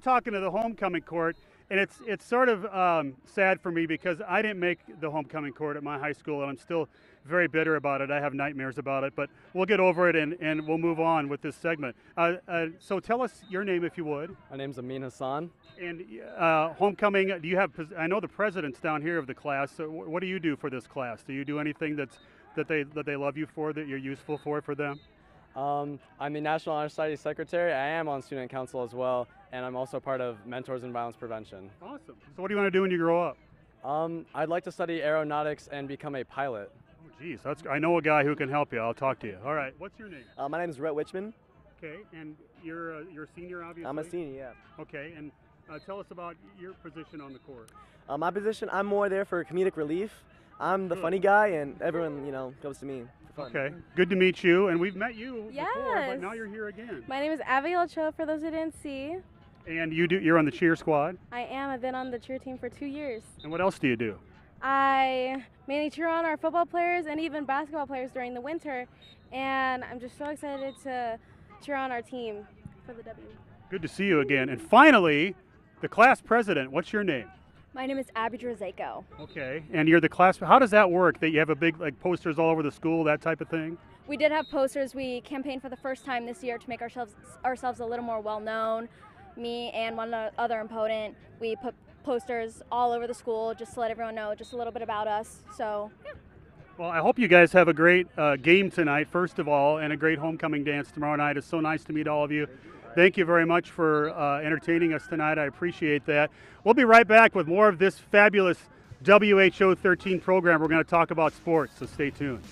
I'm talking to the homecoming court, and it's it's sort of um, sad for me because I didn't make the homecoming court at my high school, and I'm still very bitter about it. I have nightmares about it, but we'll get over it and, and we'll move on with this segment. Uh, uh, so tell us your name if you would. My name's Amin Hassan. And uh, homecoming, do you have? I know the president's down here of the class. So what do you do for this class? Do you do anything that's that they that they love you for that you're useful for for them? Um, I'm the National Honor Society Secretary. I am on Student Council as well, and I'm also part of Mentors in Violence Prevention. Awesome. So what do you want to do when you grow up? Um, I'd like to study aeronautics and become a pilot. Oh, geez, that's I know a guy who can help you. I'll talk to you. All right. What's your name? Uh, my name is Rhett Wichman. Okay, and you're a, you're a senior, obviously. I'm a senior, yeah. Okay, and uh, tell us about your position on the court. Uh, my position, I'm more there for comedic relief. I'm the hmm. funny guy, and everyone, you know, goes to me for fun. Okay, good to meet you. And we've met you before, but now you're here again. My name is Abigail Cho, for those who didn't see. And you do you're on the cheer squad. I am. I've been on the cheer team for two years. And what else do you do? I mainly cheer on our football players and even basketball players during the winter. And I'm just so excited to cheer on our team for the W. Good to see you again. And finally, the class president. What's your name? My name is Abby Drozeko. Okay. And you're the class. How does that work? That you have a big like posters all over the school, that type of thing. We did have posters. We campaigned for the first time this year to make ourselves ourselves a little more well known. Me and one other opponent, we put posters all over the school just to let everyone know just a little bit about us. So Well, I hope you guys have a great uh, game tonight, first of all, and a great homecoming dance tomorrow night. It's so nice to meet all of you. Thank you very much for uh, entertaining us tonight. I appreciate that. We'll be right back with more of this fabulous WHO 13 program. We're going to talk about sports, so stay tuned.